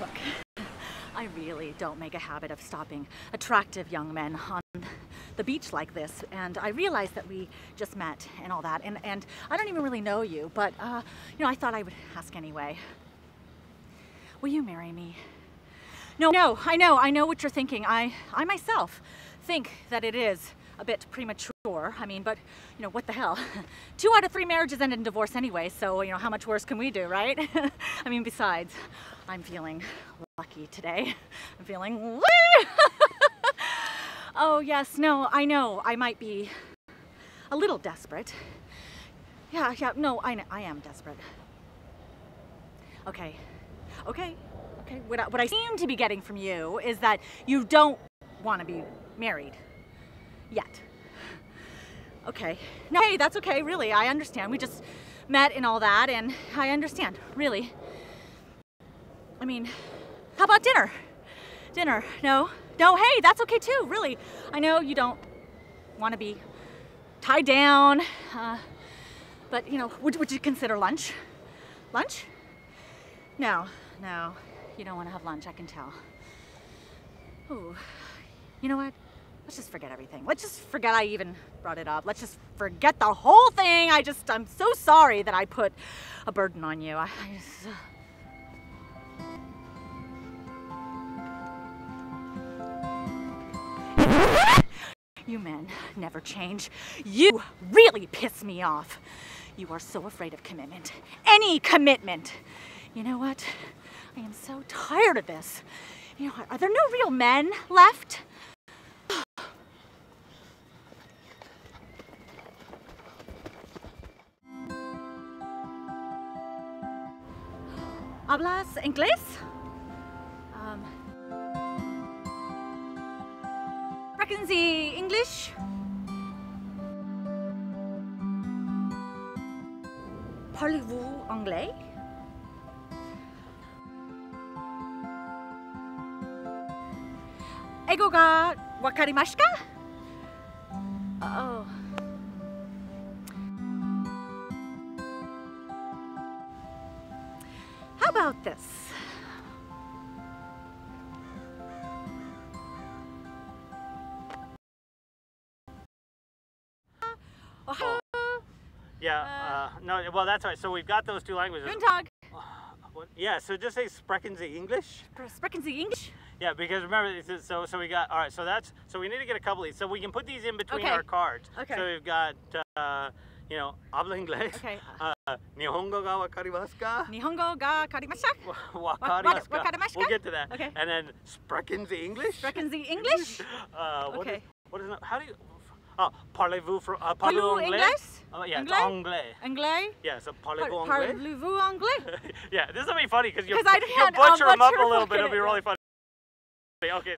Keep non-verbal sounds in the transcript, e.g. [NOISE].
Look, I really don't make a habit of stopping attractive young men on the beach like this. And I realize that we just met and all that. And, and I don't even really know you, but, uh, you know, I thought I would ask anyway. Will you marry me? No, no, I know, I know what you're thinking. I, I myself think that it is a bit premature. I mean, but you know, what the hell? [LAUGHS] Two out of three marriages end in divorce anyway, so you know, how much worse can we do, right? [LAUGHS] I mean, besides, I'm feeling lucky today. [LAUGHS] I'm feeling Oh yes, no, I know, I might be a little desperate. Yeah, yeah, no, I, I am desperate. Okay, okay, okay. What I, what I seem to be getting from you is that you don't want to be married yet. Okay. No, hey, that's okay, really. I understand. We just met and all that, and I understand, really. I mean, how about dinner? Dinner? No? No, hey, that's okay too, really. I know you don't want to be tied down, uh, but you know, would, would you consider lunch? Lunch? No, no, you don't want to have lunch, I can tell. Ooh, you know what? Let's just forget everything. Let's just forget I even brought it up. Let's just forget the whole thing. I just, I'm so sorry that I put a burden on you. I, I just. You men never change. You really piss me off. You are so afraid of commitment. Any commitment. You know what? I am so tired of this. You know, are there no real men left? ¿Hablas inglés? Um, sprechen Sie English? Parlez-vous anglais? Ego ga wakarimasu ka? Oh. How about this? Yeah, uh, no, well, that's right. So we've got those two languages. Guten Tag. Yeah, so just say sprechen Sie English. Sprechen Sie English? Yeah, because remember, so so we got all right. So that's so we need to get a couple of these. So we can put these in between okay. our cards. Okay. So we've got uh, you know, habla inglés. Okay. Uh, Nihongo ga wakarimasu ka? Nihongo ga karimashita? Wakarimasu ka. Wakarimasu We'll get to that. Okay. And then sprechen Sie English? Sprechen Sie English? [LAUGHS] uh, what okay. Is, what is that? How do you? Oh, parlez-vous for uh, parlez-vous anglais? Oh yeah, anglais? anglais. Anglais? Yeah, so parlez-vous Par anglais. Parlez-vous anglais? [LAUGHS] yeah, this will be funny because you'll, I you'll butcher them up a little bit. It'll be really funny. Okay.